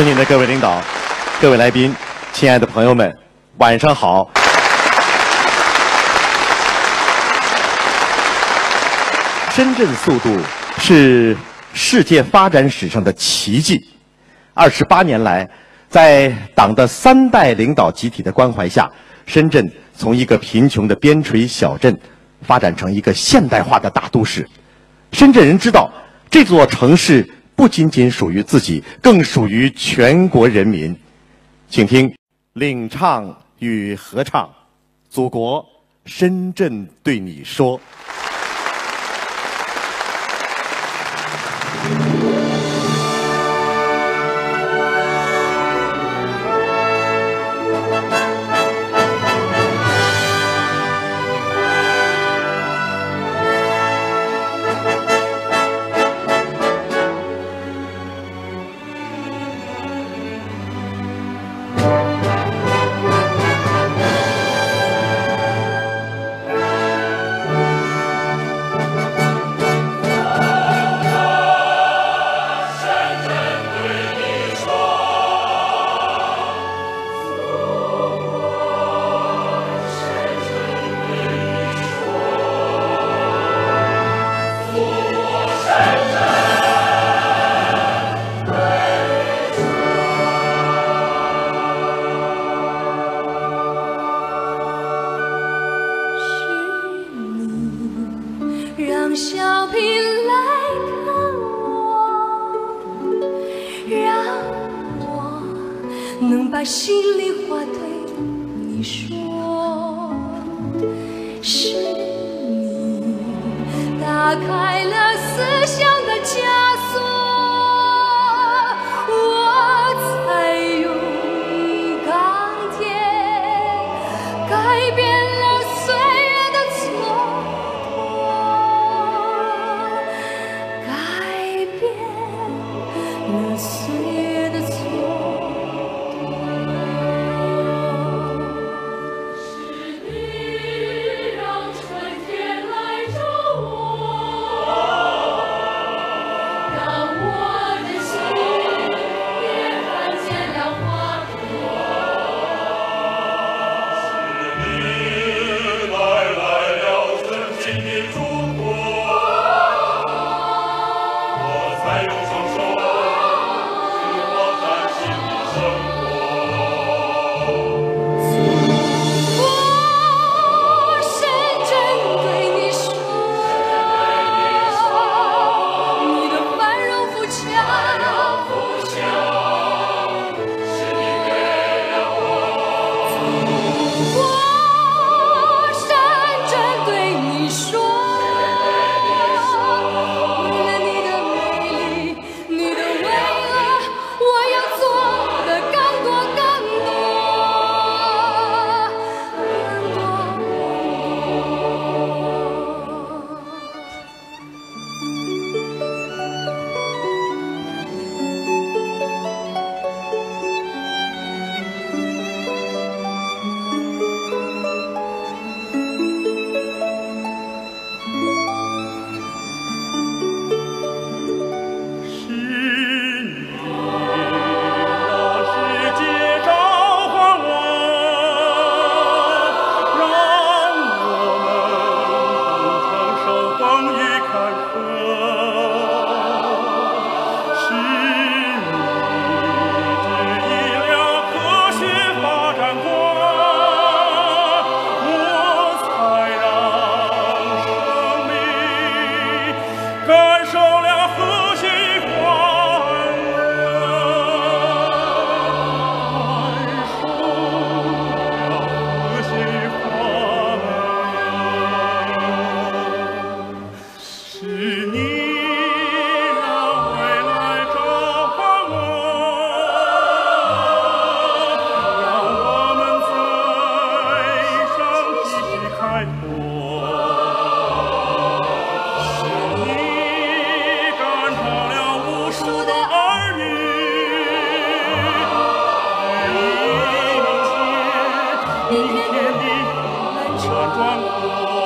尊敬的各位领导、各位来宾、亲爱的朋友们，晚上好。深圳速度是世界发展史上的奇迹。二十八年来，在党的三代领导集体的关怀下，深圳从一个贫穷的边陲小镇发展成一个现代化的大都市。深圳人知道，这座城市不仅仅属于自己，更属于全国人民。请听领唱与合唱，《祖国，深圳对你说》。把心里话对你说。是你打开了思想的枷锁，我才用钢铁改变了。明天的蓝船转过。